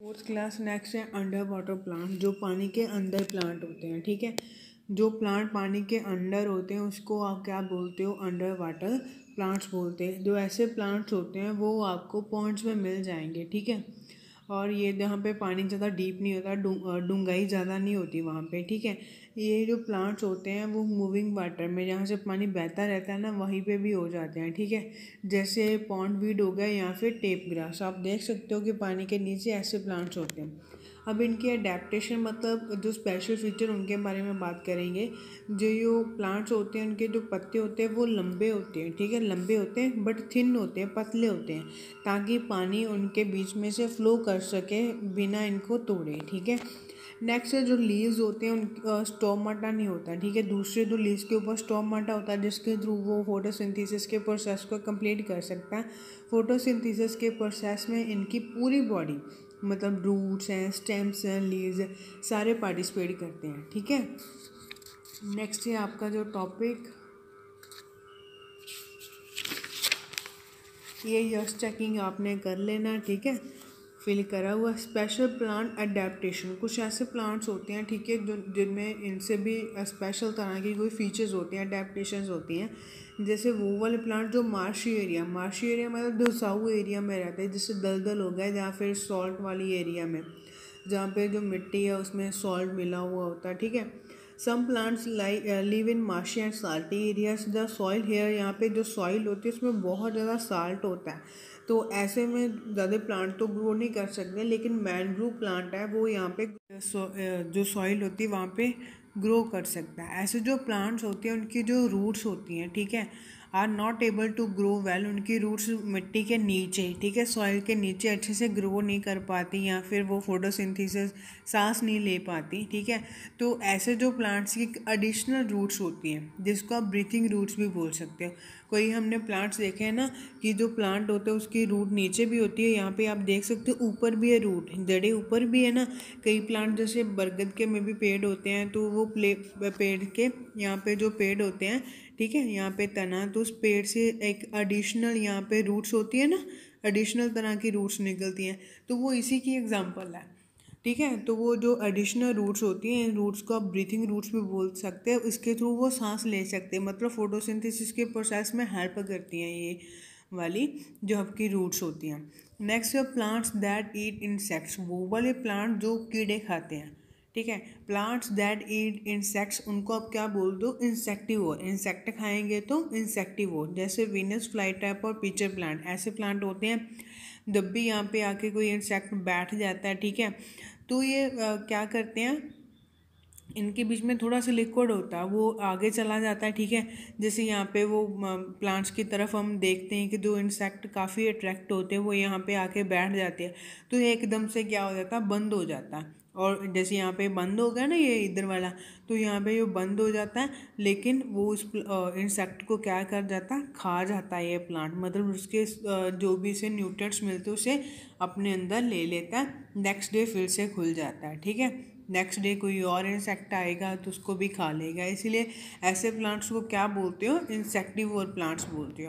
Fourth class next है under water plant, जो पानी के अंदर प्लांट होते हैं, ठीक है? जो प्लांट पानी के अंडर होते हैं, उसको आप क्या बोलते हो? अंडर वाटर प्लांट्स बोलते हैं। जो ऐसे प्लांट्स होते हैं, वो आपको पॉइंट्स में मिल जाएँगे, ठीक है? और ये जहाँ पे पानी ज़्यादा डीप नहीं होता डूंगाई ज़्यादा नहीं होती वहाँ पे, ठीक है? ये जो प्लांट्स होते हैं वो मूविंग वाटर में, जहाँ से पानी बहता रहता है ना, वहीं पे भी हो जाते हैं, ठीक है? जैसे पॉन्ड वीड हो गया या फिर टेप ग्रास, आप देख सकते हो कि पानी के नीचे ऐसे प्लांट्स होते हैं। अब इनके अडेप्टेशन मतलब जो स्पेशल फीचर उनके बारे में बात करेंगे, जो ये प्लांट्स होते हैं, उनके जो पत्ते होते हैं, वो लंबे होते हैं, ठीक है? लंबे होते हैं बट थिन होते हैं, पतले होते हैं, ताकि पानी उनके बीच में से फ्लो कर सके बिना इनको तोड़े, ठीक है? नेक्स्ट जो लीव्स होते हैं उन स्टोमाटा नहीं होता, ठीक है? दूसरे जो लीव्स के ऊपर स्टोमाटा होता है, जिसके थ्रू वो फोटोसिंथेसिस के प्रोसेस को कंप्लीट कर सकता है। फोटोसिंथेसिस के प्रोसेस में इनकी पूरी बॉडी मतलब रूट्स हैं स्टेम्स हैं लीव्स हैं, सारे पार्टिसिपेट करते हैं, ठीक है? नेक्स्ट है आपका जो टॉपिक ये यस चेकिंग आपने कर लेना, ठीक है? फिल करा हुआ स्पेशल प्लांट अडेप्टेशन कुछ ऐसे प्लांट्स होते हैं, ठीक है जिनमें इनसे भी स्पेशल तरह की कोई फीचर्स होते हैं अडेप्टेशन होती हैं. जैसे वो वाले प्लांट जो मार्शी एरिया मार्शी एरिया मतलब दुसाऊ एरिया में रहते हैं जैसे दलदल हो गया या फिर सॉल्ट वाली एरिया में, जहाँ पे जो मिट्टी है, उसमें सॉल्ट मिला हुआ होता है, ठीक है. Some plants like live in marshy and salty areas the soil here यहाँ पे जो सॉइल होती है, उसमें बहुत ज़्यादा साल्ट होता है। तो ऐसे में ज़्यादा प्लांट तो ग्रो नहीं कर सकते, लेकिन मैनग्रूव प्लांट है, वो यहाँ पे जो सॉइल होती है, वहाँ पे ग्रो कर सकता है। ऐसे जो प्लांट्स होते हैं, उनकी जो रूट्स होती हैं, ठीक है? Are not able to grow well, उनकी रूट्स मिट्टी के नीचे, ठीक है, सॉइल के नीचे अच्छे से ग्रो नहीं कर पाती या फिर वो फोटोसिंथेसिस, सांस नहीं ले पाती, ठीक है। तो ऐसे जो प्लांट्स की एडिशनल रूट्स होती हैं, जिसको आप ब्रीथिंग रूट्स भी बोल सकते हो। कोई हमने प्लांट्स देखे हैं ना, कि जो प्लांट होते हैं, उसकी रूट नीचे भी होती है, यहाँ पे आप देख सकते हो, ऊपर भी है रूट जड़े ऊपर भी है ना। कई प्लांट जैसे बरगद के में भी पेड़ होते हैं तो वो पेड़ के यहाँ पे जो पेड़ होते हैं ठीक है, यहाँ पे तना तो उस पेड़ से एक एडिशनल यहाँ पे रूट्स होती है ना एडिशनल तरह की रूट्स निकलती हैं। तो वो इसी की एग्जांपल है, ठीक है? तो वो जो एडिशनल रूट्स होती हैं, इन रूट्स को आप ब्रीथिंग रूट्स भी बोल सकते हैं, इसके थ्रू वो सांस ले सकते हैं मतलब फोटोसिंथेसिस के प्रोसेस में हेल्प करती हैं ये वाली जो आपकी रूट्स होती हैं। Next plants that eat insects वो वाले प्लांट जो कीड़े खाते हैं ठीक है? प्लांट्स दैट ईट इंसेक्ट्स उनको आप क्या बोल दो? इंसेक्टिवोर इंसेक्ट खाएँगे तो इंसेक्टिवोर जैसे वीनस फ्लाई टाइप और पीचर प्लांट ऐसे प्लांट होते हैं। जब भी यहाँ पे आके कोई इंसेक्ट बैठ जाता है ठीक है? तो ये आ, क्या करते हैं? इनके बीच में थोड़ा सा लिक्विड होता है। वो आगे चला जाता है ठीक है? जैसे यहाँ पे वो प्लांट्स की तरफ़ हम देखते हैं कि जो इंसेक्ट काफ़ी अट्रैक्ट होते हैं वो यहाँ पे आके बैठ जाते हैं। तो ये एकदम से क्या हो जाता है? बंद हो जाता है। और जैसे यहाँ पे बंद हो गया ना ये इधर वाला तो यहाँ पे ये बंद हो जाता है, लेकिन वो उस इंसेक्ट को क्या कर जाता है, खा जाता है ये प्लांट मतलब उसके जो भी इसे न्यूट्रिएंट्स मिलते हैं उसे अपने अंदर ले लेता है नेक्स्ट डे फिर से खुल जाता है, ठीक है? नेक्स्ट डे कोई और इंसेक्ट आएगा तो उसको भी खा लेगा, इसीलिए ऐसे प्लांट्स को क्या बोलते हो इंसेक्टिव और प्लांट्स बोलते हो